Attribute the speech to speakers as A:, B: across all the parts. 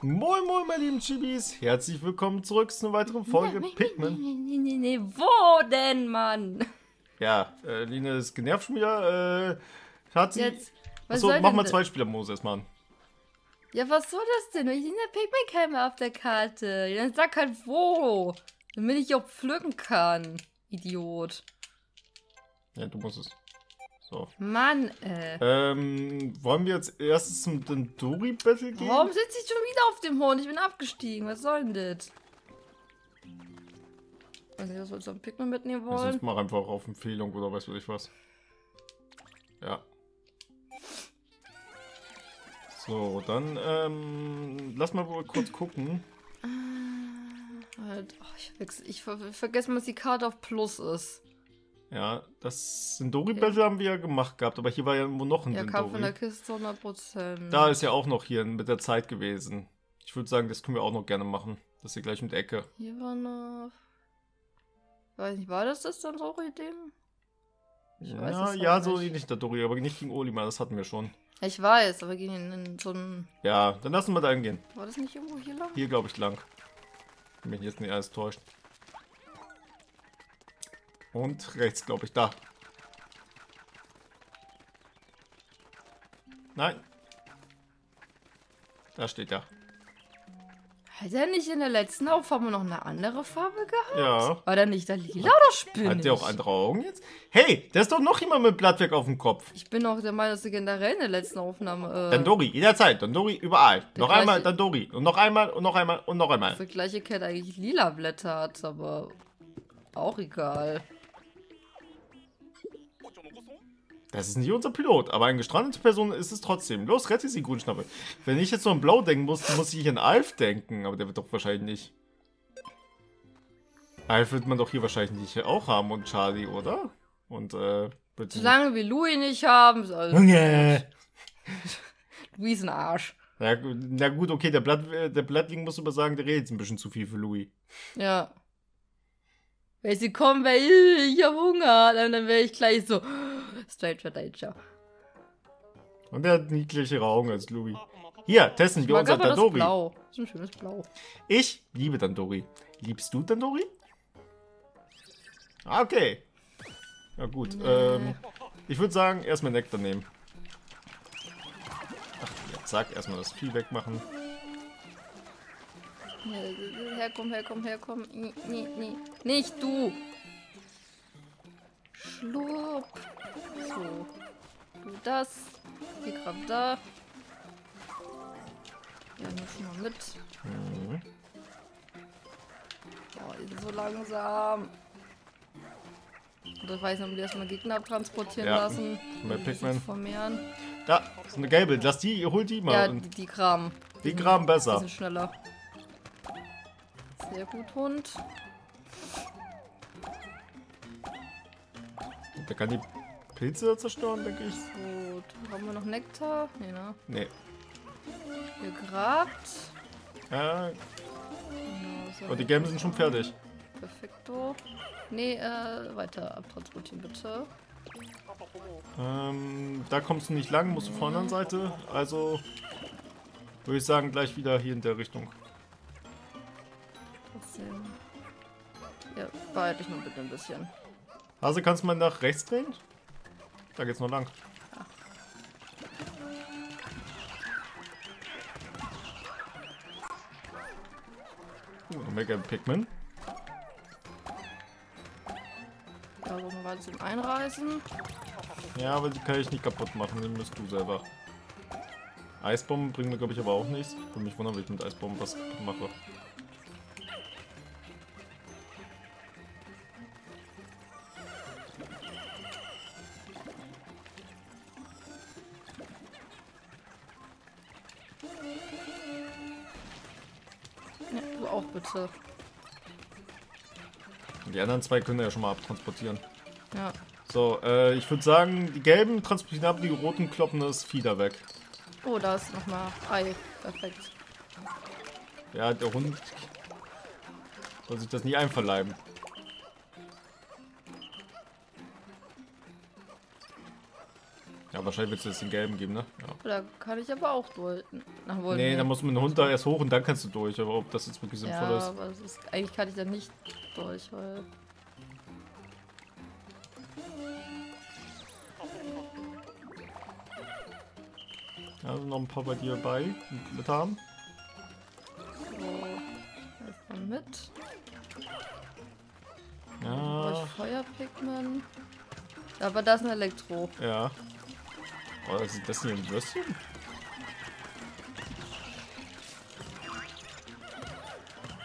A: Moin Moin meine lieben Chibis, herzlich willkommen zurück zu einer weiteren Folge Pikmin.
B: Nee, nee, nee, wo denn, Mann?
A: Ja, äh, Line ist genervt schon wieder. Äh, hat sie.
B: Jetzt, was
A: Achso, mach mal zwei Spielermodus erstmal an.
B: Ja, was soll das denn? Ich sehe eine Pikmin-Kämme auf der Karte. Dann sag halt wo. Damit ich auch pflücken kann. Idiot.
A: Ja, du musst es. So.
B: Mann, äh.
A: Ähm, wollen wir jetzt erstes zum Dendori Battle gehen?
B: Warum sitze ich schon wieder auf dem Hund? Ich bin abgestiegen. Was soll denn das? Weiß nicht, was wir jetzt am Pikmin mitnehmen
A: Ja, Sonst
B: wollen.
A: mach einfach auf Empfehlung oder weiß ich was. Ja. So, dann ähm, lass mal wohl kurz gucken.
B: Oh, ich, vergesse, ich ver vergesse mal, dass die Karte auf Plus ist.
A: Ja, das Sendori Battle haben wir ja gemacht gehabt, aber hier war ja irgendwo noch ein
B: Ja, kam von der
A: Sendori.
B: Kiste 100%.
A: Da ist ja auch noch hier mit der Zeit gewesen. Ich würde sagen, das können wir auch noch gerne machen. Das hier gleich mit der Ecke.
B: Hier war noch. Weiß nicht, war das das dann so Ding? Ich weiß
A: ja, ja, so
B: nicht.
A: ähnlich Dendori, aber nicht gegen Olimar, das hatten wir schon.
B: Ich weiß, aber gegen in so ein.
A: Ja, dann lassen wir da hingehen.
B: War das nicht irgendwo hier lang?
A: Hier, glaube ich, lang. Wenn mich jetzt nicht alles täuscht. Und rechts, glaube ich, da. Nein. Da steht er.
B: Hat er nicht in der letzten Aufnahme noch eine andere Farbe gehabt?
A: Ja.
B: War der nicht da lila oder spinnig?
A: Hat der auch andere Augen jetzt? Hey, da ist doch noch jemand mit Blattwerk auf dem Kopf.
B: Ich bin auch der Meinung, dass er generell in der letzten Aufnahme. Äh,
A: Dandori, jederzeit. Dandori, überall.
B: Der
A: noch einmal Dandori. Und noch einmal und noch einmal und noch einmal.
B: dass der gleiche Cat eigentlich lila Blätter hat, aber auch egal.
A: Das ist nicht unser Pilot, aber eine gestrandete Person ist es trotzdem. Los, rette sie, Grünschnappe. Wenn ich jetzt noch an Blau denken muss, muss ich an Alf denken, aber der wird doch wahrscheinlich nicht. Alf wird man doch hier wahrscheinlich nicht auch haben und Charlie, oder? Und, äh, bitte.
B: Solange wir Louis nicht haben, ist alles
A: Junge!
B: Louis ist ein Arsch.
A: Na, na gut, okay, der, Blatt, äh, der Blattling muss aber sagen, der redet jetzt ein bisschen zu viel für Louis.
B: Ja. Wenn sie kommen, wäre ich, ich hab Hunger. Dann, dann wäre ich gleich so. Stranger Danger.
A: Und der hat niedlichere Augen als Louis. Hier, testen wir unser
B: aber das
A: Dandori.
B: Blau. Das ist ein schönes Blau.
A: Ich liebe Dandori. Liebst du Dandori? Ah, okay. Ja gut. Ähm, ich würde sagen, erstmal Nektar nehmen. Ach, ja, zack, erstmal das Vieh wegmachen.
B: Herkomm, herkomm, herkomm. Nee, nee. Nicht du. Schlurp. So. Du das. Die Krabbe da. Ja, nur schon mal mit.
A: Mhm.
B: Oh, die sind so langsam. Und ich weiß nicht, ob die erstmal Gegner abtransportieren
A: Ja,
B: lassen. die
A: Pikmin.
B: Vermehren.
A: Da, ist eine gelbe. Lass die, hol die mal.
B: Ja, die, die Kram.
A: die graben
B: Die
A: besser.
B: sind schneller. Sehr gut, Hund.
A: Der kann die Pilze zerstören, denke ich.
B: Gut. Haben wir noch Nektar? Nee, ne?
A: Nee.
B: Gegrabt.
A: Ja,
B: Genau,
A: aber die gelben sind schon fertig.
B: Perfekto. Nee, äh, weiter abtransportieren, bitte.
A: Ähm, da kommst du nicht lang, musst du von der anderen Seite. Also würde ich sagen, gleich wieder hier in der Richtung.
B: Ja, behalte ich mal bitte ein bisschen.
A: Hase, kannst du mal nach rechts drehen? Da geht's noch lang. Uh, noch mehr gelbe Pikmin.
B: Da wollen wir weiter zum Einreißen.
A: Ja, aber die kann ich nicht kaputt machen, die musst du selber. Eisbomben bringen mir, glaube ich, aber auch nichts. Würde mich wundern, wenn ich mit Eisbomben was mache. Und die anderen zwei können ja schon mal abtransportieren.
B: Ja.
A: So, äh, ich würde sagen, die gelben transportieren ab, die roten kloppen das Fieder weg.
B: Oh, da ist nochmal Ei. Perfekt.
A: Ja, der Hund soll sich das nie einverleiben. Wahrscheinlich wird es jetzt den gelben geben, ne? Ja.
B: Da kann ich aber auch durch. Ach, wohl,
A: Nee, da muss man den Hund da erst hoch und dann kannst du durch. Aber ob das jetzt wirklich sinnvoll
B: ja,
A: ist.
B: aber ist, eigentlich kann ich da nicht durch, weil.
A: Ja, sind noch ein paar bei dir bei mit haben.
B: So. Erstmal mit.
A: Ja,
B: Feuerpigment. Aber da ist ein Elektro.
A: ja. Oh, ist das hier ein Würstchen?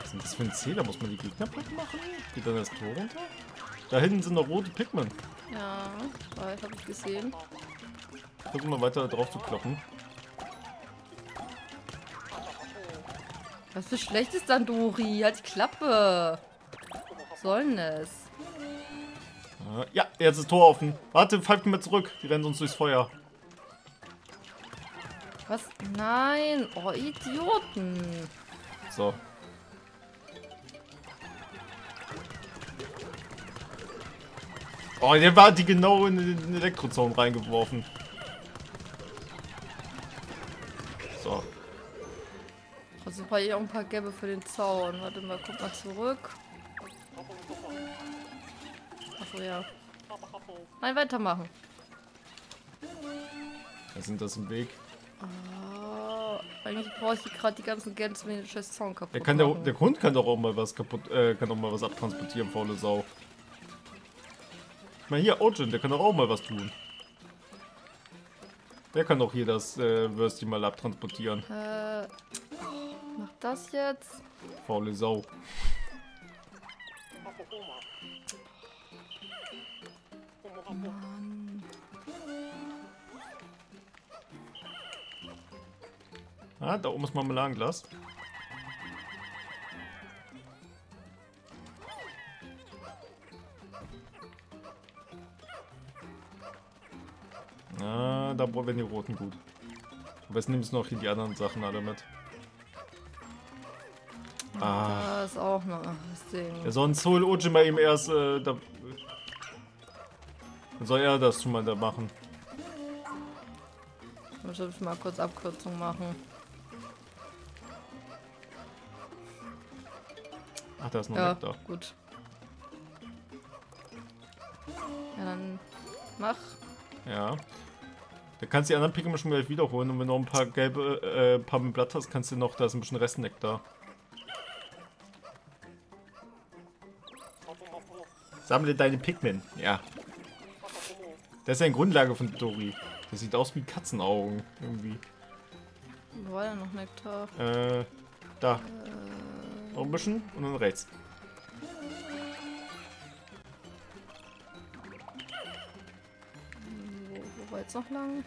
A: Was sind das für ein Zähler? Muss man die Gegner platt machen? Geht dann das Tor runter? Da hinten sind noch rote Pigment.
B: Ja, weiß, habe ich gesehen.
A: Versuchen wir weiter drauf zu kloppen.
B: Was für schlecht ist dann, Dori? Halt die Klappe. Was soll denn das?
A: Äh, Ja, jetzt ist das Tor offen. Warte, pfeift mal zurück. Die rennen uns durchs Feuer.
B: Was? Nein. Oh, Idioten.
A: So. Oh, der war die genau in den Elektrozaun reingeworfen. So.
B: Trotzdem brauche ich auch ein paar Gelbe für den Zaun. Warte mal, guck mal zurück. Achso, ja. Nein, weitermachen.
A: Was sind das im Weg?
B: Ah, eigentlich brauche ich gerade die ganzen Gänse, wenn den scheiß Zaun kaputt
A: Der, kann der, der Hund kann doch auch mal was kaputt, äh, kann doch mal was abtransportieren, faule Sau. Mal hier, Ojin, der kann doch auch mal was tun. Der kann doch hier das äh, Würstchen mal abtransportieren.
B: Äh, mach das jetzt.
A: Faule Sau.
B: Mann.
A: Ah, da oben ist Marmeladenglas. Ah, da werden die roten gut. Aber jetzt nimmst du noch hier die anderen Sachen alle mit. Ah.
B: Da ist auch noch das Ding.
A: Ja, sonst hol Ojima ihm erst, äh, da... Dann soll er das schon mal da machen.
B: Muss ich mal kurz Abkürzung machen.
A: Da ist noch
B: Ja,
A: Nektar. da.
B: gut. Ja, dann mach.
A: Ja. Da kannst du die anderen Pikmin schon gleich wiederholen und wenn du noch ein paar gelbe, äh, paar Blatt hast, kannst du noch, da ist ein bisschen Restnektar. Sammle deine Pikmin. Ja. Das ist ja eine Grundlage von Dori. Das sieht aus wie Katzenaugen irgendwie.
B: Wo war denn noch Nektar?
A: Äh, da. Noch ein bisschen und dann rechts.
B: Wo, wo war jetzt noch lang?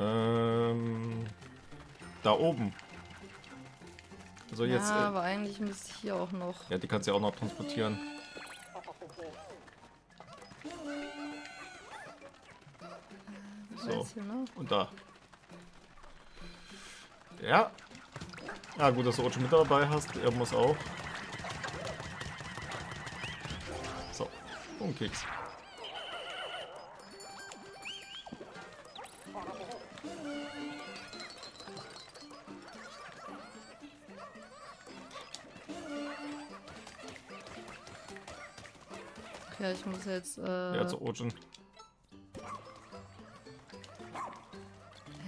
A: Ähm, da oben. Also jetzt.
B: ja,
A: äh,
B: aber eigentlich müsste ich hier auch noch.
A: Ja, die kannst du ja auch noch transportieren.
B: Wo
A: So.
B: jetzt?
A: Und da. Ja. Ja, gut, dass du Ocho mit dabei hast. Er muss auch. So. Und Keks.
B: Ja, ich muss jetzt. Äh,
A: Ja, zu Ojin.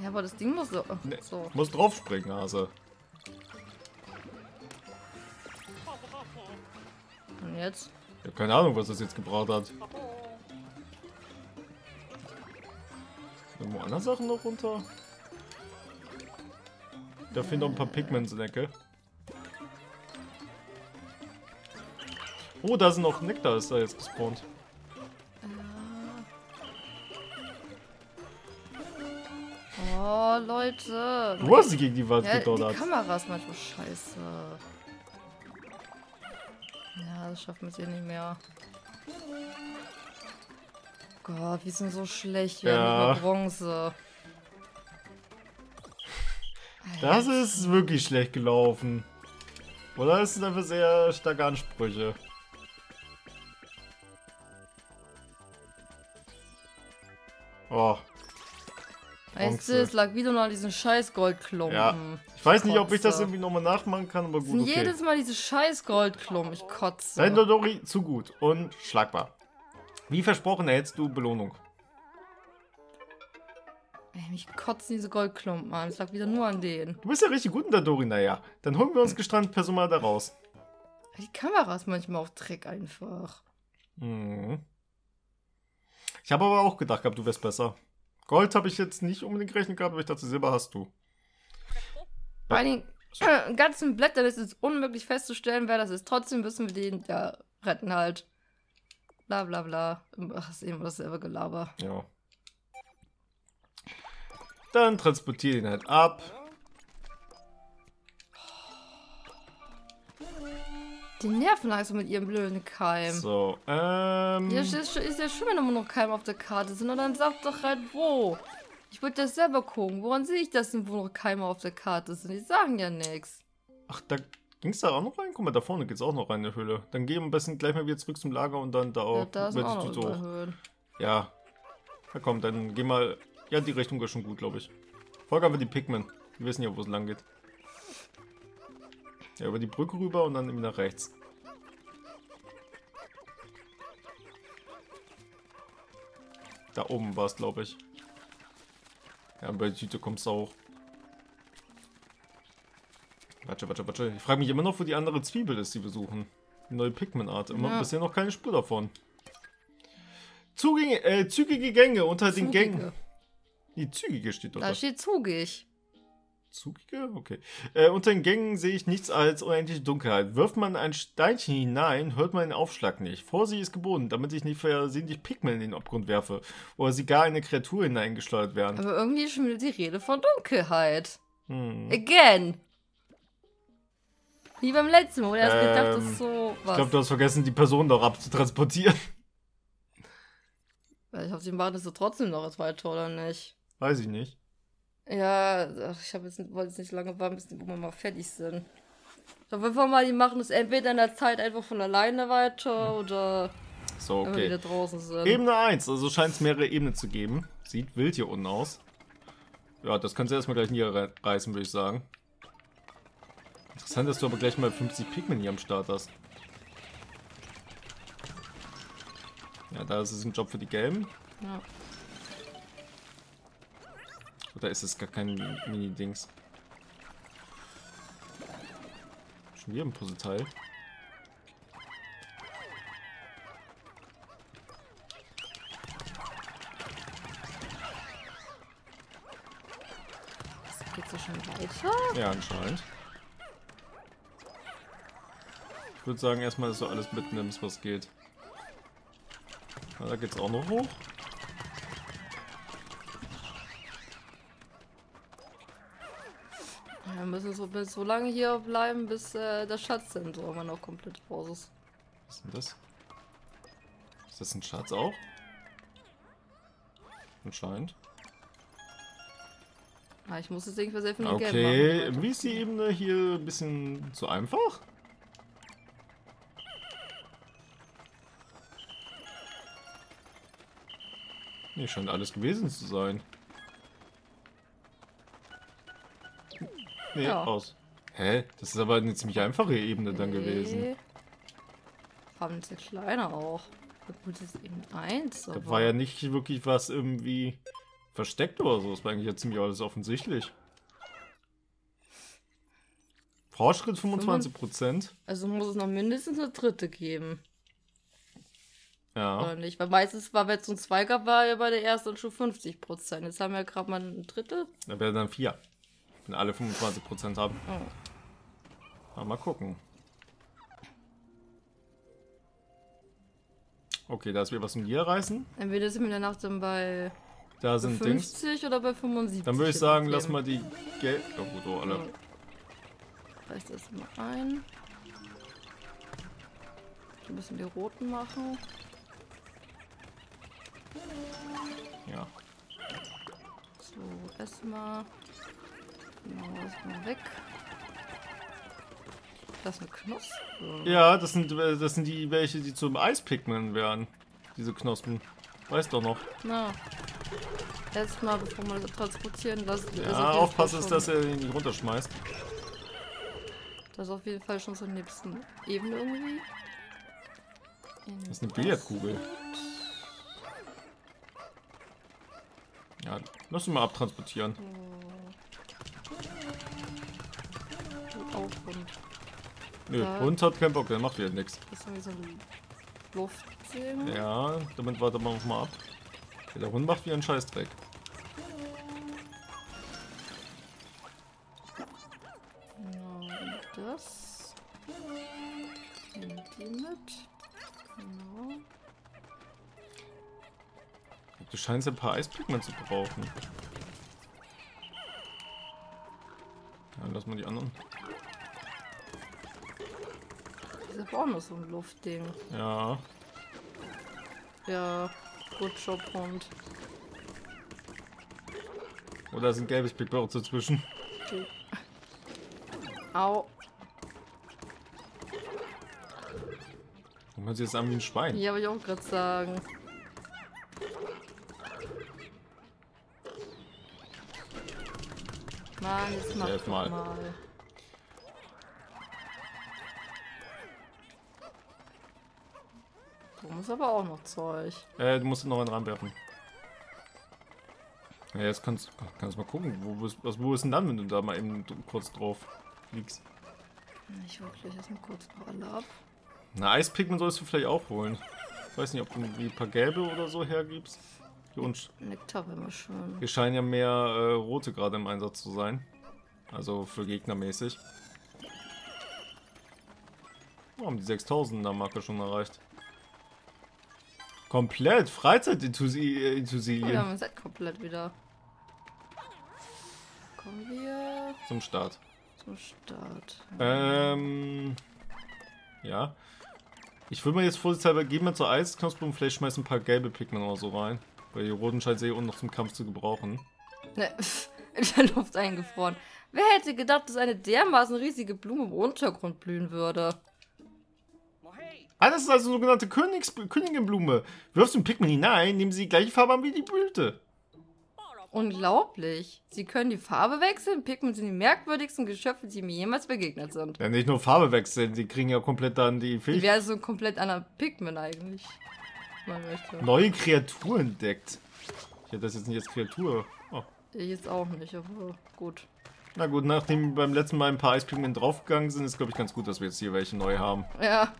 B: ja, aber das Ding muss so.
A: Nee,
B: so.
A: Muss draufspringen, Hase.
B: Und jetzt?
A: Ich hab keine Ahnung, was das jetzt gebraucht hat. Irgendwo andere Sachen noch runter? Da fehlen noch ein paar Pigments in der Ecke. Oh, da sind noch Nektar, ist da jetzt gespawnt.
B: Oh, Leute.
A: Du hast sie gegen die Wand
B: Ja, die
A: gedonnert.
B: Kamera ist manchmal scheiße. Ja, das schaffen wir jetzt eh nicht mehr. Gott, wir sind so schlecht. Wir
A: Ja.
B: haben Bronze.
A: Das ist wirklich schlecht gelaufen. Oder das sind einfach sehr starke Ansprüche. Oh.
B: Weißt du, es lag wieder nur an diesen scheiß Goldklumpen.
A: Ja. Ich weiß nicht, ob ich das irgendwie nochmal nachmachen kann, aber gut,
B: sind
A: okay.
B: jedes Mal diese scheiß Goldklumpen. Ich kotze.
A: Dein Dodori zu gut und schlagbar. Wie versprochen erhältst du Belohnung.
B: Ey, mich kotzen diese Goldklumpen an. Es lag wieder nur an denen.
A: Du bist ja richtig gut in Dodori, naja. Dann holen wir uns gestrandet Personal da raus.
B: Die Kamera ist manchmal auf Dreck einfach.
A: Mhm. Ich habe aber auch gedacht gehabt, du wärst besser. Gold habe ich jetzt nicht unbedingt gerechnet gehabt, aber ich dachte, Silber hast du.
B: Bei den äh, ganzen Blättern ist es unmöglich festzustellen, wer das ist. Trotzdem müssen wir den ja retten halt. Bla bla bla. Ach, ist immer dasselbe Gelaber.
A: Ja. Dann transportiere ihn halt ab.
B: Die nerven langsam mit ihrem blöden Keim.
A: So, ähm.
B: Ja, ist, ist ja schön, wenn immer noch Keime auf der Karte sind. Und dann sag doch halt wo. Ich würde das selber gucken. Woran sehe ich das denn, wo noch Keime auf der Karte sind? Die sagen ja nichts.
A: Ach, da ging's da auch noch rein? Guck mal, da vorne geht's auch noch rein in der Höhle. Dann geh am besten gleich mal wieder zurück zum Lager und dann da
B: Ja,
A: auch.
B: da ist auch noch überhöhen.
A: Ja. Na komm, dann geh mal. Ja, die Richtung ist schon gut, glaube ich. Folge einfach die Pigmen. Die wissen ja, wo es lang geht. Ja, über die Brücke rüber und dann irgendwie nach rechts. Da oben war es, glaube ich. Ja, bei der Tüte kommst du auch. Warte, warte, warte. Ich frage mich immer noch, wo die andere Zwiebel ist, die wir suchen. Die neue Pigment-Art. Immer
B: Ja.
A: bisher noch keine Spur davon. Zugänge, äh, zügige Gänge unter den
B: Zugige.
A: Gängen. Die zügige steht dort.
B: Da steht zugig.
A: Zugige? Okay. Äh, unter den Gängen sehe ich nichts als unendliche Dunkelheit. Wirft man ein Steinchen hinein, hört man den Aufschlag nicht. Vorsicht ist geboten, damit ich nicht versehentlich Pigment in den Abgrund werfe. Oder sie gar in eine Kreatur hineingesteuert werden.
B: Aber irgendwie ist schon wieder die Rede von Dunkelheit.
A: Hm.
B: Again. Wie beim letzten Mal, wo er erst gedacht, das
A: Ähm,
B: ist so
A: Ich
B: was.
A: glaube, du hast vergessen, die Person doch abzutransportieren.
B: ich hoffe, sie machen das so trotzdem noch weiter, oder nicht?
A: Weiß ich nicht.
B: Ja, ach, ich jetzt, wollte jetzt nicht lange warten, bis die wir mal fertig sind. Ich hoffe einfach mal, die machen es entweder in der Zeit einfach von alleine weiter oder
A: So,
B: wenn wir wieder
A: okay.
B: draußen sind.
A: Ebene 1, also scheint es mehrere Ebenen zu geben. Sieht wild hier unten aus. Ja, das kannst du erstmal gleich niederreißen, würde ich sagen. Interessant, dass du aber gleich mal 50 Pigment hier am Start hast. Ja, da ist es ein Job für die Gelben.
B: Ja.
A: Oder ist es gar kein Mini-Dings? Schon wieder ein Puzzleteil.
B: Geht's so schon weiter?
A: Ja, anscheinend. Ich würde sagen, erstmal, dass du alles mitnimmst, was geht. Na, da geht's auch noch hoch.
B: Ja, Wir müssen so, so lange hier bleiben, bis äh, das Schatzzentrum immer noch komplett raus ist.
A: Was ist denn das? Ist das ein Schatz auch? Anscheinend.
B: Ah, ich muss jetzt irgendwie sehr viel Geld machen.
A: Okay, irgendwie ist die Ebene hier ein bisschen zu einfach. Nee, scheint alles gewesen zu sein. Nee,
B: Ja.
A: aus. Hä? Das ist aber eine ziemlich einfache Ebene dann gewesen.
B: Haben sie kleiner auch. Gut, das ist eben eins.
A: Da war ja nicht wirklich was irgendwie versteckt oder so. Das war eigentlich ja ziemlich alles offensichtlich. Fortschritt 25%.
B: Also muss es noch mindestens eine dritte geben.
A: Ja.
B: Oder nicht? Weil meistens war, wenn es so ein Zwei gab, war ja bei der ersten schon 50 Prozent. Jetzt haben wir gerade mal ein Drittel.
A: Da wäre dann 4. Wenn alle 25% haben. Aber mal gucken. Okay, da ist wieder was zum Niederreißen.
B: Entweder sind wir danach dann bei
A: Da sind Dings.
B: 50 oder bei 75.
A: Dann würde ich sagen, lass mal die Geld. Oh gut, oh, alle.
B: Reiß das mal ein. Wir müssen die roten machen.
A: Ja.
B: So, erstmal. Genau, erstmal weg. Das ist eine Knospe.
A: Ja, das sind, das sind die welche, die zum Eispigment wären. Diese Knospen. Weißt doch noch.
B: Na, Erstmal, bevor man das transportieren lässt. ist auf
A: Ja, aufpassen ist,
B: schon-
A: dass er ihn nicht runterschmeißt.
B: Das ist auf jeden Fall schon zur nächsten Ebene irgendwie. In
A: Das ist eine Billardkugel. Ja, lass ihn mal abtransportieren.
B: Auch
A: Nö,
B: Ja.
A: Hund hat keinen Bock, der macht wieder nichts.
B: das ist irgendwie so ein Luftding.
A: Ja, damit warten wir mal ab. Der Hund macht wie einen Scheißdreck.
B: Genau, und das. Nehmen die mit. Genau.
A: Du scheinst ein paar Eispigment zu brauchen.
B: Auch noch so ein Luftding.
A: Ja,
B: Ja, gut Job, Hund.
A: oder ist ein gelbes Pigment auch dazwischen.
B: Okay. Au.
A: Und man sieht es an wie ein Schwein.
B: Ja, wollte ich auch gerade sagen. Mann, jetzt mach doch
A: Mal.
B: Musst aber auch noch Zeug.
A: Äh, du musst noch einen reinwerfen. Ja, jetzt kannst, kannst du mal gucken, wo, ist, was, wo ist denn dann, wenn du da mal eben kurz drauf liegst.
B: Ich hol gleich erstmal kurz noch alle ab.
A: Na, Eispigment solltest du vielleicht auch holen. Ich weiß nicht, ob du irgendwie ein paar gelbe oder so hergibst. Uns,
B: Nektar wäre schön.
A: hier scheinen ja mehr äh, rote gerade im Einsatz zu sein. Also für Gegner mäßig. Wir haben die 6000er Marke schon erreicht. Komplett
B: Oh,
A: Freizeit-Intusilien
B: wir haben ein Set komplett wieder. Kommen wir
A: zum Start.
B: zum Start.
A: Ähm. Ja. Ich würde mal jetzt vorsichtshalber, gehen wir zur Eisknospe und vielleicht schmeißen ein paar gelbe Pigment oder so rein. Weil die roten scheint sie eh unten noch zum Kampf zu gebrauchen.
B: Ne, in der Luft eingefroren. Wer hätte gedacht, dass eine dermaßen riesige Blume im Untergrund blühen würde?
A: Ah, das ist also eine sogenannte Königs Königinblume. Wirfst du ein Pigment hinein, nehmen sie die gleiche Farbe an wie die Blüte.
B: Unglaublich. Sie können die Farbe wechseln. Pigment sind die merkwürdigsten Geschöpfe, die mir jemals begegnet sind.
A: Ja, nicht nur Farbe wechseln, die kriegen ja komplett dann die Fähigkeit.
B: wäre so ein komplett anderer Pigment eigentlich? Man möchte.
A: Neue Kreatur entdeckt. Ich hätte das jetzt nicht als Kreatur. Oh.
B: Ich jetzt auch nicht, aber gut.
A: Na gut, nachdem beim letzten Mal ein paar Eispigment draufgegangen sind, ist glaube ich ganz gut, dass wir jetzt hier welche neu haben.
B: Ja.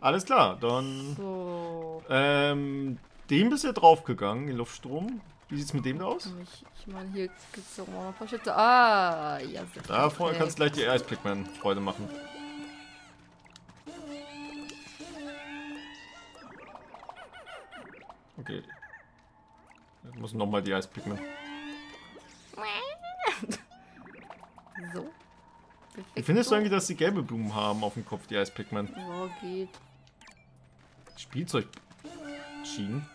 A: Alles klar, dann.
B: So.
A: Ähm, dem bist du ja draufgegangen, den Luftstrom. Wie sieht's mit dem da aus?
B: Ich, ich meine, hier gibt es auch noch ein paar Schätze. Ah, ja. sehr
A: Da vorne kannst du gleich die Eispigment Freude machen. Okay. Jetzt muss nochmal die Eispigment.
B: So.
A: Wie findest du eigentlich, dass die gelbe Blumen haben auf dem Kopf, die Eispigment?
B: Ja, geht.
A: Spielzeugschienen.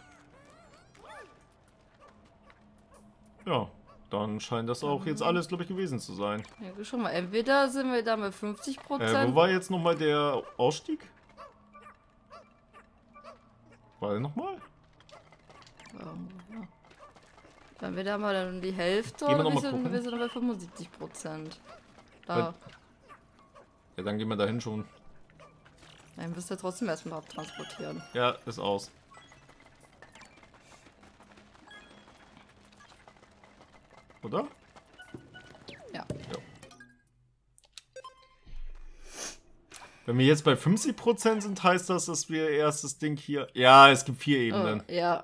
A: Ja, dann scheint das auch jetzt alles, glaube ich, gewesen zu sein.
B: Ja, schon mal. Entweder sind wir da mit 50
A: Äh,
B: Prozent.
A: wo war jetzt nochmal der Ausstieg? War der nochmal?
B: Ja. Wenn wir da mal dann die Hälfte,
A: Gehen wir noch
B: wir
A: mal
B: sind, wir sind bei 75 Prozent. Da.
A: Ja, dann gehen wir dahin schon.
B: Dann müsst ihr trotzdem erstmal abtransportieren.
A: Ja, ist aus. Oder?
B: Ja.
A: Wenn wir jetzt bei 50% sind, heißt das, dass wir erst das Ding hier. Ja, es gibt vier Ebenen.
B: Äh, ja.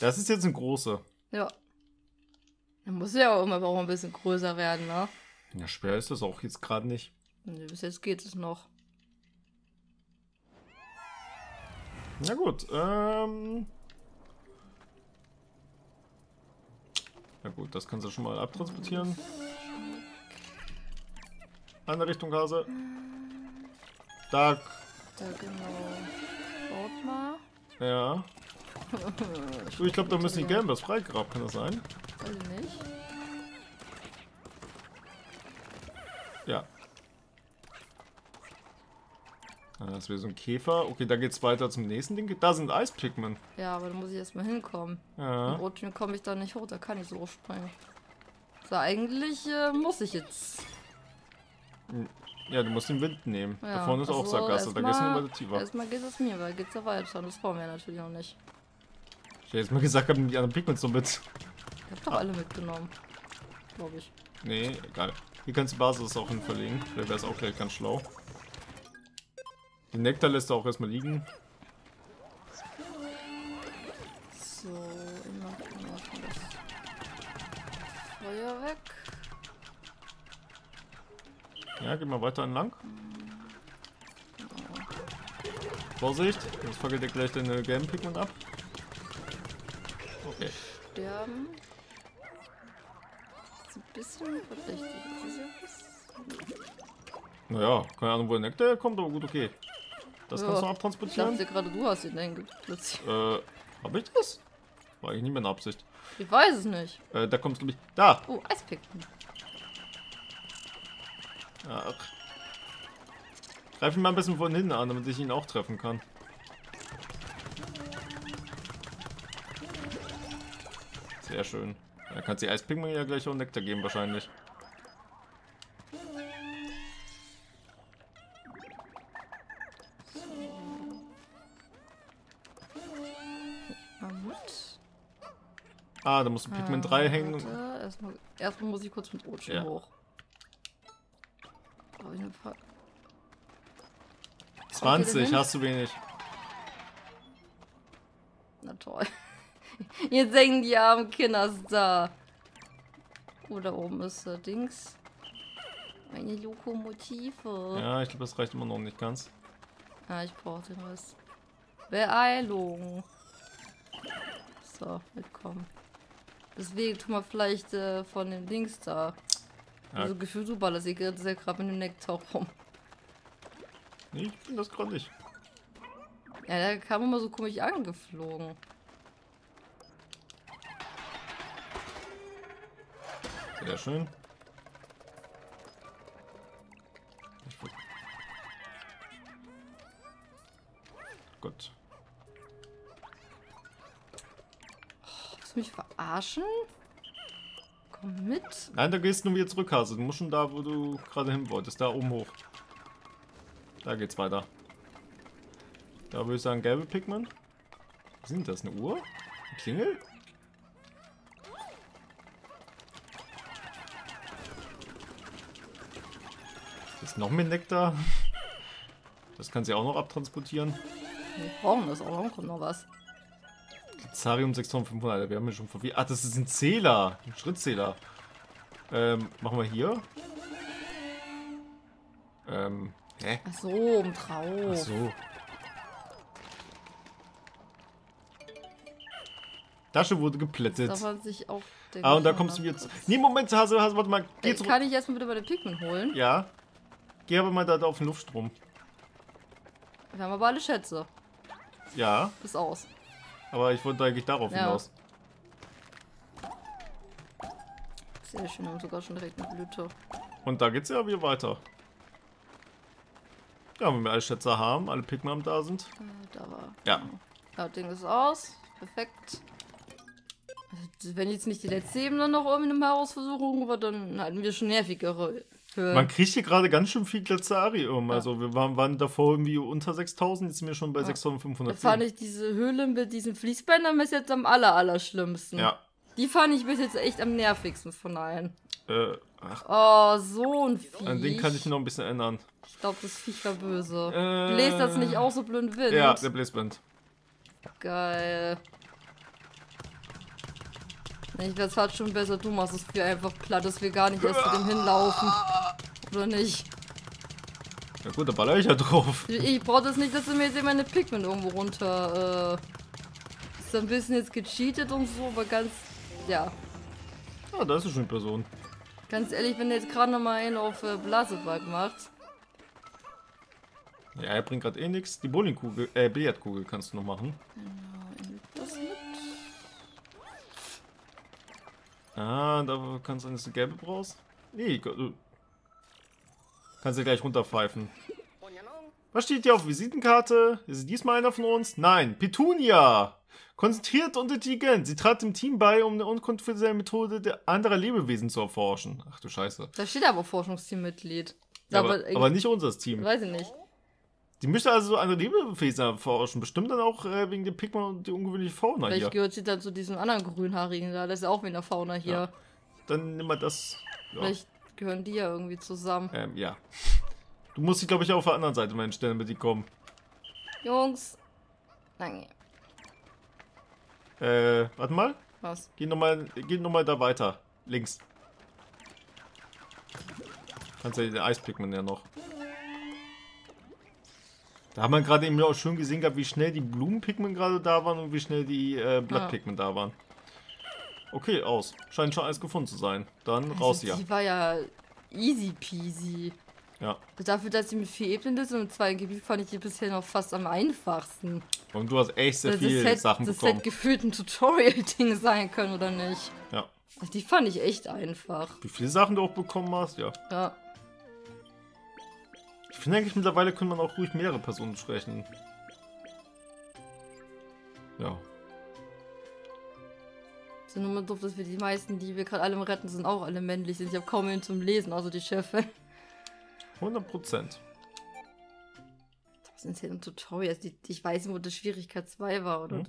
A: Das ist jetzt eine große.
B: Ja. Dann muss ja auch immer auch ein bisschen größer werden, ne?
A: Ja, schwer ist das auch jetzt gerade nicht.
B: Nee, bis jetzt geht es noch.
A: Na gut, ähm. Na gut, das kannst du schon mal abtransportieren. Eine Richtung, Hase. Da,
B: Da genau. Baut mal.
A: ja. Ich glaube, da müssen die Gelben das Freigrab, kann das sein?
B: Weiß ich nicht.
A: Ah, das wäre so ein Käfer. Okay, da geht's weiter zum nächsten Ding. Da sind Eispigmen.
B: Ja, aber da muss ich erstmal hinkommen.
A: Ja.
B: Im Rotchen komme ich da nicht hoch, da kann ich so hochspringen. So, eigentlich äh, muss ich jetzt.
A: Ja, du musst den Wind nehmen.
B: Ja,
A: da vorne ist auch
B: also
A: Sackgasse. Da gehst du nur weiter tiefer.
B: Erstmal geht es mir, weil geht's ja weiter. Das brauchen wir natürlich noch nicht.
A: Ich hätte jetzt mal gesagt, hab die anderen Pigments so mit.
B: Ich hab doch alle mitgenommen. Glaube ich.
A: Nee, egal. Hier kannst du die Basis auch hin verlegen. Vielleicht wäre es auch gleich ganz schlau. Den Nektar lässt du auch erstmal liegen.
B: So, immer das Feuer weg.
A: Ja, geh mal weiter entlang. Vorsicht, sonst fackelt dir gleich deine gelben Pigment ab. Okay.
B: Sterben. Ist ein bisschen verdächtig. Das ist ja was-
A: Naja, keine Ahnung, wo der Nektar herkommt, aber gut, okay. Das
B: Ja,
A: kannst du
B: Ich
A: abtransportieren.
B: dachte gerade, du hast ihn dahin geplitzt.
A: Äh, hab ich das? War eigentlich nicht meine Absicht.
B: Ich weiß es nicht.
A: Äh, da kommst du mich. Da!
B: Oh, Eispicken.
A: Ach. Greif ihn mal ein bisschen von hinten an, damit ich ihn auch treffen kann. Sehr schön. Da kannst du die Eispigmen ja gleich auch Nektar geben, wahrscheinlich. Ah, da musst du Pigment 3 hängen.
B: Erstmal, erstmal muss ich kurz mit Rotchen
A: Ja.
B: hoch. Hab ich eine Fa
A: 20,
B: hin?
A: hast du wenig.
B: Na toll. Jetzt hängen die armen Kinders da. Oh, da oben ist äh, Dings. Eine Lokomotive.
A: Ja, ich glaube, das reicht immer noch nicht ganz.
B: Ah, ich brauche den Rest. Beeilung. So, mitkommen. Deswegen tun wir vielleicht äh, von dem Dings da.
A: Ja.
B: Also gefühlt super, das ist ja gerade mit dem Nektar rum.
A: Nee, ich bin das gerade nicht.
B: Ja, der kam immer so komisch angeflogen.
A: Sehr schön. Gut.
B: Du mich verarschen? Komm mit.
A: Nein, da gehst du nur wieder zurück, Hase. Du musst schon da, wo du gerade hin wolltest. Da oben hoch. Da geht's weiter. Da würde ich sagen, gelbe Pigment. Was sind das? Eine Uhr? Eine Klingel? Ist noch mehr Nektar? Das kann sie auch noch abtransportieren.
B: Wir brauchen das auch, kommt noch was.
A: Zarium 6500, Alter, wir haben ja schon verwirrt. Ach, das ist ein Zähler. Ein Schrittzähler. Ähm, machen wir hier. Ähm, hä?
B: Ach so, oben drauf.
A: Ach so. Tasche wurde geplättet.
B: Darf man sich auch
A: Ah, und da kommst du jetzt. Nee, Moment, Hase, Hase, warte mal. Geh zurück.
B: kann ich erstmal wieder bei den Pikmin holen?
A: Ja. Geh aber mal da auf den Luftstrom.
B: Wir haben aber alle Schätze.
A: Ja,
B: Bis aus.
A: Aber ich wollte eigentlich darauf
B: Ja.
A: hinaus.
B: Sehr schön, haben sogar schon direkt eine Blüte.
A: Und da geht's ja wieder weiter. Ja, wenn wir alle Schätze haben, alle Pigmen da sind.
B: Äh, da war.
A: Ja.
B: Ja, Ding ist aus. Perfekt. Also, wenn jetzt nicht die letzte Ebene noch irgendwie eine Herausversuchung war, dann hatten wir schon nervigere Höhen.
A: Man kriegt hier gerade ganz schön viel Glaciarium.
B: Ja.
A: Also wir waren, waren davor irgendwie unter 6000, jetzt sind wir schon bei
B: Ja. Da
A: 6500.
B: fand ich diese Höhle mit diesen Fließbändern bis jetzt am aller, aller schlimmsten.
A: Ja.
B: Die fand ich bis jetzt echt am nervigsten von allen.
A: Äh, ach,
B: Oh, so ein Viech.
A: an den kann ich noch ein bisschen ändern.
B: Ich glaube, das Viech war böse.
A: Äh,
B: Bläst das nicht auch so blind Wind?
A: Ja, der Bläsband.
B: Geil. Ich werde fast schon besser, du machst es für einfach platt, dass wir gar nicht erst zu dem hinlaufen. Oder nicht?
A: Ja gut, da baller ich ja drauf.
B: Ich, ich brauche das nicht, dass du mir jetzt meine Pikmin irgendwo runter. Äh, ist ein bisschen jetzt gecheatet und so, aber ganz. Ja.
A: Ah, da ist eine schöne Person.
B: Ganz ehrlich, wenn du jetzt gerade noch mal einen auf äh, Blasebalg macht.
A: Ja, er bringt gerade eh nichts. Die Bowlingkugel, äh, Billardkugel kannst du noch machen.
B: Das
A: Ah, da kannst du eine gelbe brauchst. Nee, du kannst du gleich runterpfeifen. Was steht hier auf Visitenkarte? Ist es diesmal einer von uns? Nein, Petunia! Konzentriert und intelligent. Sie trat dem Team bei, um eine unkontrollierte Methode der anderer Lebewesen zu erforschen. Ach du Scheiße.
B: Da steht aber Forschungsteammitglied.
A: Ja, aber, aber, nicht unseres Team.
B: Weiß ich nicht.
A: Die möchte also so andere Lebewesen erforschen. Bestimmt dann auch äh, wegen dem Pigment und der ungewöhnliche Fauna
B: Vielleicht
A: hier.
B: gehört sie dann zu diesem anderen grünhaarigen da. Das ist ja auch wie eine Fauna hier.
A: Ja. Dann nimm mal das.
B: Ja. Vielleicht gehören die ja irgendwie zusammen.
A: Ähm, ja. Du musst dich, glaube ich, auf der anderen Seite meinen stellen, damit die kommen.
B: Jungs. Nein.
A: Äh, warte mal.
B: Was?
A: Geh nochmal geh noch mal da weiter. Links. Kannst ja den Eispigment ja noch. Da hat man gerade eben auch schön gesehen gehabt, wie schnell die Blumenpigment gerade da waren und wie schnell die äh, Blattpigment ja. da waren. Okay, aus. Scheint schon alles gefunden zu sein. Dann also raus hier.
B: Die war ja easy peasy.
A: Ja.
B: Dafür, dass sie mit vier Ebenen ist und im zweiten Gebiet fand ich die bisher noch fast am einfachsten.
A: Und du hast echt sehr viele
B: hätte,
A: Sachen
B: das
A: bekommen.
B: Das hätte gefühlt ein Tutorial-Ding sein können, oder nicht?
A: Ja.
B: Also die fand ich echt einfach.
A: Wie viele Sachen du auch bekommen hast, ja.
B: Ja.
A: Ich finde eigentlich mittlerweile könnte man auch ruhig mehrere Personen sprechen. Ja.
B: Ist ja nur mal doof, dass wir die meisten, die wir gerade alle Retten sind, auch alle männlich sind. Ich habe kaum einen zum Lesen, außer die Chefin.
A: 100 Prozent.
B: Das sind ja Tutorials. Die, ich weiß nicht, wo das Schwierigkeit 2 war, oder? Hm.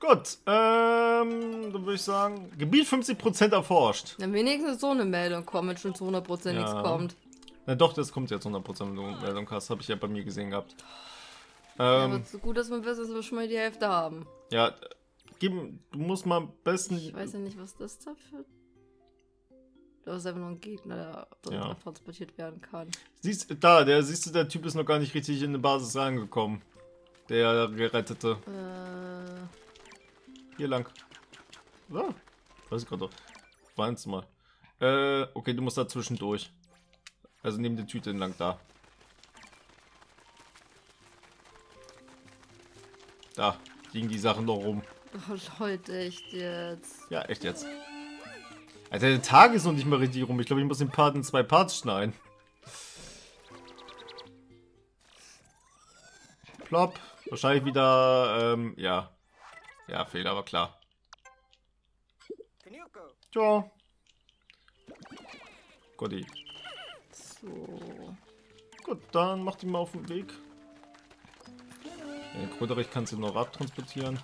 A: Gut, ähm, dann würde ich sagen, Gebiet 50% erforscht.
B: Dann wenigstens so eine Meldung kommen, wenn schon zu 100% ja. nichts kommt.
A: Na doch, das kommt jetzt 100% Meldung, hast, habe ich ja bei mir gesehen gehabt.
B: Ähm, ja, aber so gut, dass wir wissen, dass wir schon mal die Hälfte haben.
A: Ja, gib, du musst mal am besten...
B: Ich weiß ja nicht, was das da für da ist einfach nur ein Gegner, der ja. transportiert werden kann.
A: Siehst da, der siehst du, der Typ ist noch gar nicht richtig in die Basis reingekommen. Der Gerettete.
B: Äh.
A: Hier lang. So. Weiß ich gerade doch. Weinst mal. Äh, okay, du musst da zwischendurch. Also neben der Tüte entlang da. Da liegen die Sachen noch rum.
B: Oh Leute, echt jetzt.
A: Ja, echt jetzt. Alter, der Tag ist noch nicht mal richtig rum. Ich glaube, ich muss den Part in zwei Parts schneiden. Plop. Wahrscheinlich wieder, ähm, ja. Ja, Fehler, aber klar. Ciao. Gotti.
B: So.
A: Gut, dann mach die mal auf den Weg. Den Kröderich kannst du noch abtransportieren.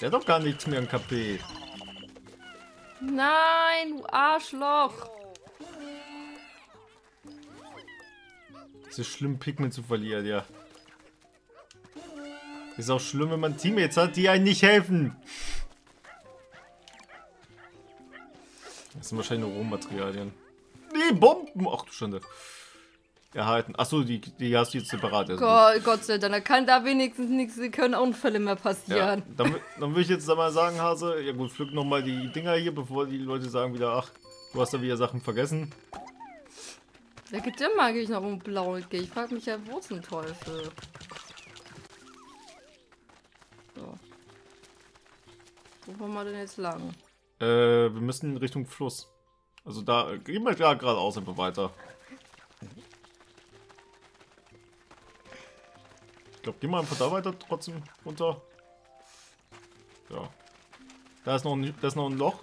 A: Der hat doch gar nichts mehr im KP.
B: Nein, du Arschloch.
A: Es ist schlimm, Pigment zu verlieren, ja. Ist auch schlimm, wenn man Teammates hat, die einen nicht helfen. Das sind wahrscheinlich nur Rohmaterialien. Nee, Bomben! Ach du Schande erhalten. Achso, die, die hast du jetzt separat.
B: Also Gott, Gott sei Dank, da kann da wenigstens nichts, können Unfälle mehr passieren.
A: Ja, dann, dann würde ich jetzt mal sagen, Hase, ja gut, pflück nochmal die Dinger hier, bevor die Leute sagen wieder, ach, du hast da wieder Sachen vergessen.
B: Da geht immer eigentlich noch um blau Ich frage mich ja, wo ist ein Teufel? Wo wollen wir denn jetzt lang?
A: Äh, wir müssen in Richtung Fluss. Also da, gehen wir geradeaus einfach weiter. Ich glaube, geh mal einfach da weiter trotzdem runter. Ja. Da ist noch ein, da ist noch ein Loch.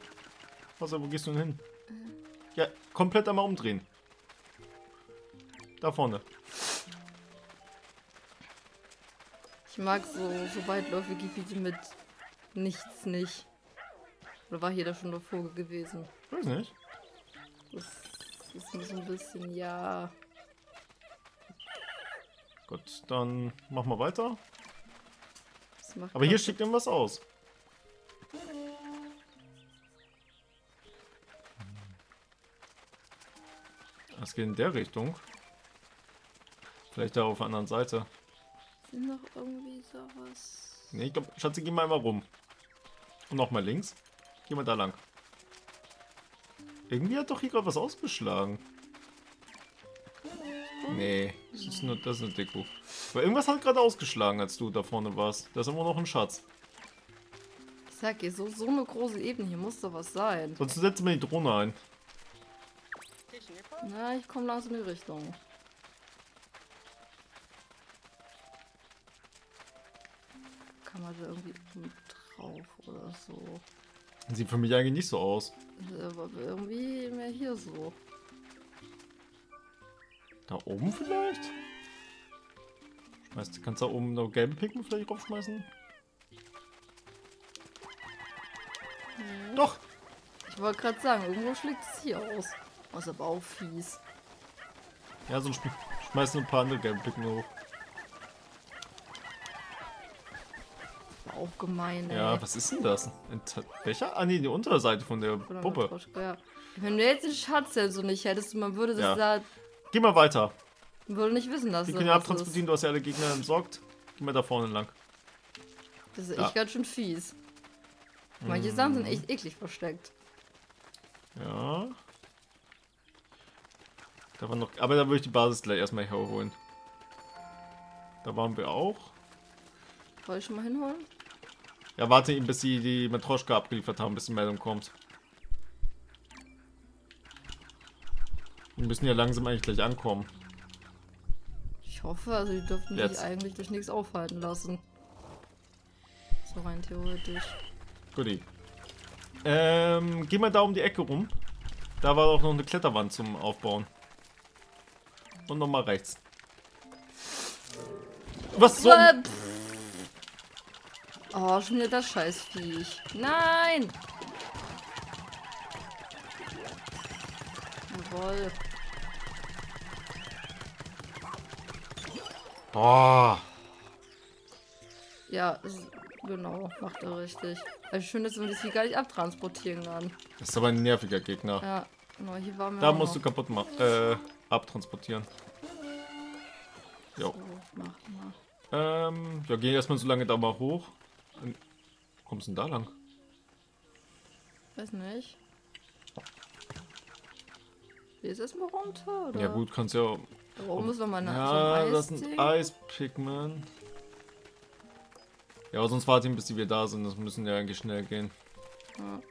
A: Was, wo gehst du denn hin? Ja, komplett einmal umdrehen. Da vorne.
B: Ich mag so, so weitläufige Gebiete mit nichts nicht. Oder war hier da schon davor gewesen?
A: Weiß nicht.
B: Das ist so ein bisschen, ja.
A: Gut, dann machen wir weiter. Aber hier steht irgendwas aus. Es geht in der Richtung. Vielleicht da auf der anderen Seite.
B: Sind noch irgendwie sowas.
A: Ne, ich glaube, Schatzi, geh mal einmal rum. Und nochmal links. Geh mal da lang. Irgendwie hat doch hier gerade was ausgeschlagen. Nee, das ist nur, das ist eine Deko. Aber irgendwas hat gerade ausgeschlagen, als du da vorne warst. Da ist immer noch ein Schatz.
B: sag dir, so, so eine große Ebene, hier muss doch was sein.
A: Sonst setzen wir die Drohne ein.
B: Na, ich komme langsam in die Richtung. Kann man da irgendwie drauf oder so.
A: Sieht für mich eigentlich nicht so aus.
B: Aber irgendwie mehr hier so.
A: Da oben vielleicht? Schmeißt, kannst du da oben noch gelben Picken vielleicht raufschmeißen?
B: Nee.
A: Doch!
B: Ich wollte gerade sagen, irgendwo schlägt es hier aus. Aus aber auch fies.
A: Ja, sonst sch schmeißt nur ein paar andere gelbe Picken hoch.
B: Auch gemein, ey.
A: Ja, was ist denn das? Ein T Becher? Ah, nee, die Unterseite von der
B: Oder
A: Puppe.
B: Ja. Wenn du jetzt den Schatz so nicht hättest, man würde das
A: Ja.
B: da,
A: Geh mal weiter.
B: man würde nicht wissen, dass
A: Die können ja
B: ist.
A: abtransportieren, du hast ja alle Gegner entsorgt. Geh mal da vorne lang.
B: Das ist
A: Ja.
B: echt ganz schön fies. Manche Sachen sind echt eklig versteckt.
A: Ja. Da war noch. Aber da würde ich die Basis gleich erstmal herholen. Da waren wir auch.
B: Soll ich schon mal hinholen?
A: Ja, warte ihn, bis sie die Matroschka abgeliefert haben, bis die Meldung kommt. Wir müssen ja langsam eigentlich gleich ankommen.
B: Ich hoffe, also die dürften sich eigentlich durch nichts aufhalten lassen. So rein theoretisch.
A: Guti. Ähm, geh mal da um die Ecke rum. Da war auch noch eine Kletterwand zum Aufbauen. Und nochmal rechts. Was so?
B: Oh, schon wieder das Scheißviech. Nein! Jawohl.
A: Boah.
B: Ja, genau, macht er richtig. Also schön, dass man das hier gar nicht abtransportieren kann.
A: Das ist aber ein nerviger Gegner.
B: Ja, genau, hier waren wir
A: Da musst du
B: noch.
A: kaputt machen. Äh, abtransportieren. Jo.
B: So, mach mal.
A: Ähm, ja, geh erstmal so lange da mal hoch. Kommst du denn da lang?
B: Weiß nicht. Hier ist erstmal runter, oder?
A: Ja gut, kannst ja...
B: Da oben ist nochmal eine
A: Ja,
B: so
A: das
B: ein
A: sind
B: Eisding.
A: Eispigmen. Ja, aber sonst warten, bis die wieder da sind. Das müssen ja eigentlich schnell gehen.
B: Ja.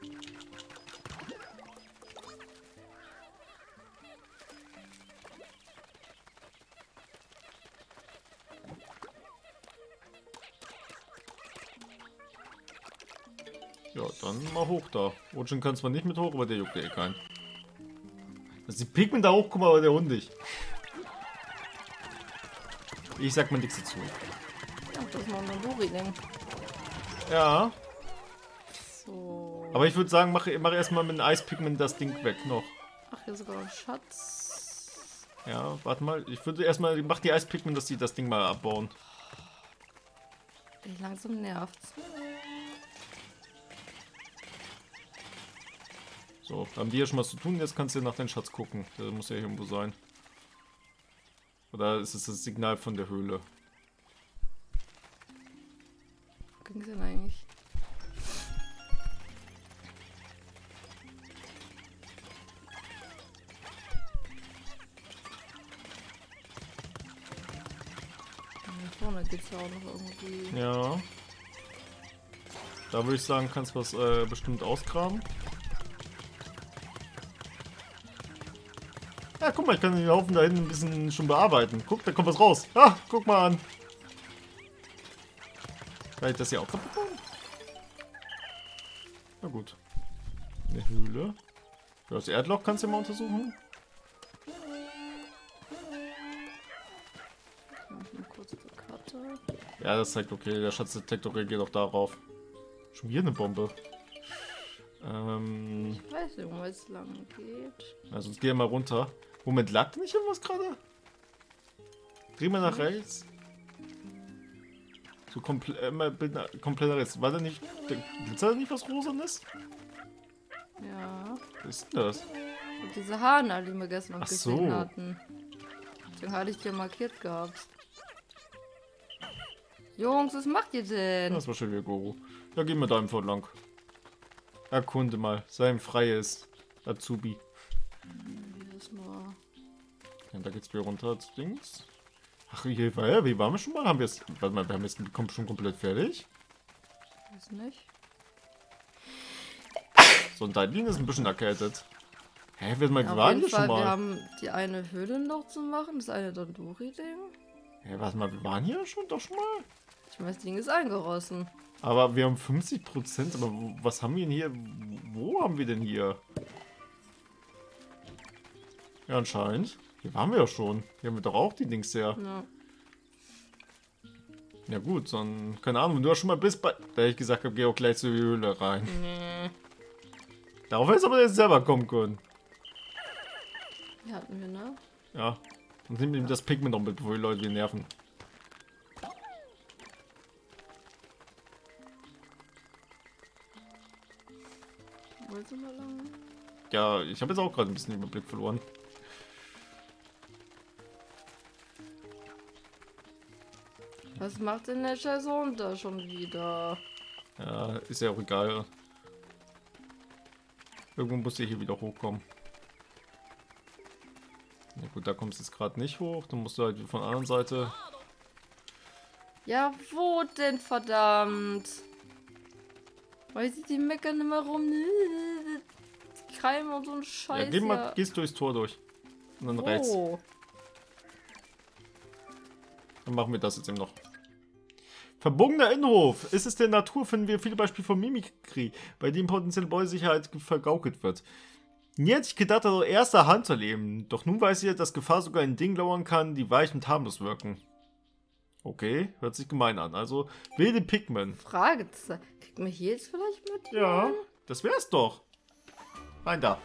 A: Dann mal hoch da. Rutschen kannst man nicht mit hoch, aber der juckt ja eh keinen. Dass die Pigmen da hochkommen, aber der Hund nicht. Ich sag mal nichts dazu.
B: Ach, das ist noch ein.
A: Ja,
B: So.
A: aber ich würde sagen, mach, mach erstmal mit dem Eispigment das Ding weg noch.
B: Ach, hier sogar ein Schatz.
A: Ja, warte mal. Ich würde erstmal, mach die Eispigment, dass die das Ding mal abbauen.
B: Ey, langsam nervt's.
A: So, da haben die ja schon was zu tun. Jetzt kannst du nach deinem Schatz gucken. Der muss ja hier irgendwo sein. Oder ist es das Signal von der Höhle?
B: Wo ging's denn eigentlich? Hier vorne geht's ja auch noch irgendwie.
A: Ja. Da würde ich sagen, kannst du was äh, bestimmt ausgraben. Ja, guck mal, ich kann den Haufen da hinten ein bisschen schon bearbeiten. Guck, da kommt was raus. Ah, guck mal an. Kann ich das hier auch kaputt machen? Na gut. Eine Höhle. Das Erdloch kannst du mal untersuchen. Ja, das zeigt okay. Der Schatzdetektor reagiert auch darauf. Schon wieder eine Bombe. Ähm,
B: Ich weiß nicht, wo es lang geht.
A: also jetzt geh mal runter. Moment, lag da nicht irgendwas gerade? Dreh mal nach rechts. So komplett, äh, bild nach- komplett nach rechts. War da nicht, glitzert da nicht was Rosanes?
B: Ja.
A: Was ist denn das?
B: Und diese Hahn, die wir gestern noch
A: Ach
B: gesehen
A: so.
B: hatten. Den hatte ich dir markiert gehabt. Jungs, was macht ihr denn?
A: Das war schon wieder Goro. Ja, gehen wir da einfach lang. Erkunde mal. Sei ein freies Azubi. Da geht's wieder runter zu Dings. Ach, hier war ja, wie waren wir schon mal? Haben wir es. Warte mal, wir haben jetzt kommt schon komplett fertig.
B: Weiß nicht.
A: So, ein Dailin ist ein bisschen erkältet. Hä, wir, mal, wir
B: Auf
A: waren hier
B: Fall,
A: schon
B: wir
A: mal.
B: haben die eine Höhle noch zu machen, das eine Dandori-Ding.
A: Hä, warte mal, wir waren hier schon doch schon mal.
B: Ich meine, das Ding ist eingerossen.
A: Aber wir haben 50 Prozent. Aber was haben wir denn hier? Wo haben wir denn hier? Ja, anscheinend. Hier waren wir ja schon. Hier haben wir doch auch die Dings her.
B: Ja.
A: Ja gut, dann, keine Ahnung, wenn du ja schon mal bist bei... Da ich gesagt, habe, geh auch gleich zur Höhle rein.
B: Nee.
A: Darauf hättest du aber jetzt selber kommen können.
B: Die hatten wir, ne?
A: Ja. Und nimm ihm das Pigment noch mit, bevor die Leute wir nerven.
B: Wo sind wir lang?
A: Ja, ich habe jetzt auch gerade ein bisschen den Überblick verloren.
B: Was macht denn der scheiß Hund da schon wieder?
A: Ja, ist ja auch egal. Irgendwo muss ich hier wieder hochkommen. Ja gut, da kommst du jetzt gerade nicht hoch. Dann musst du halt von der anderen Seite.
B: Ja, wo denn, verdammt? Weil sie die meckern immer rum. Die Keime und so ein Scheiß.
A: ja, geh mal, gehst durchs Tor durch. Und dann rechts.
B: Wo?
A: Dann machen wir das jetzt eben noch. Verbogener Innenhof. Ist es der Natur, finden wir viele Beispiele von Mimikry, bei dem potenzielle Beutesicherheit vergaukelt wird. Nie hätte ich gedacht, das aus erster Hand zu erleben. Doch nun weiß ich, dass Gefahr sogar in Dingen lauern kann, die weich und harmlos wirken. Okay, hört sich gemein an. Also, wilde Pikmin.
B: Fragezeichen. Kriegt man hier jetzt vielleicht mit?
A: Ja, das wär's doch. Rein da.